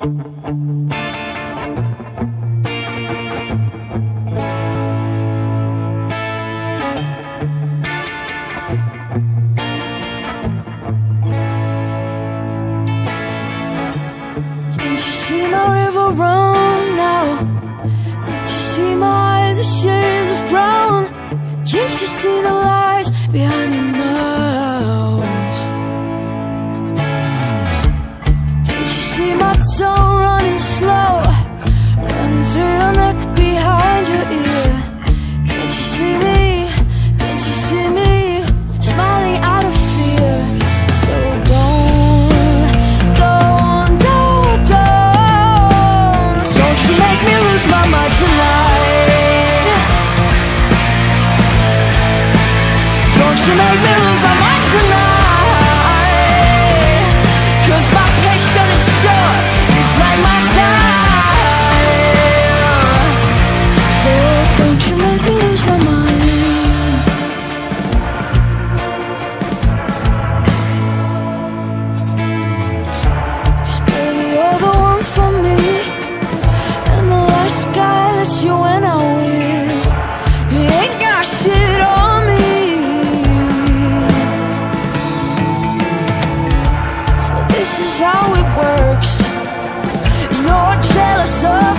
see my river round now? Can't you see my eyes as shades of brown? Can't you see the lies behind your mouth? So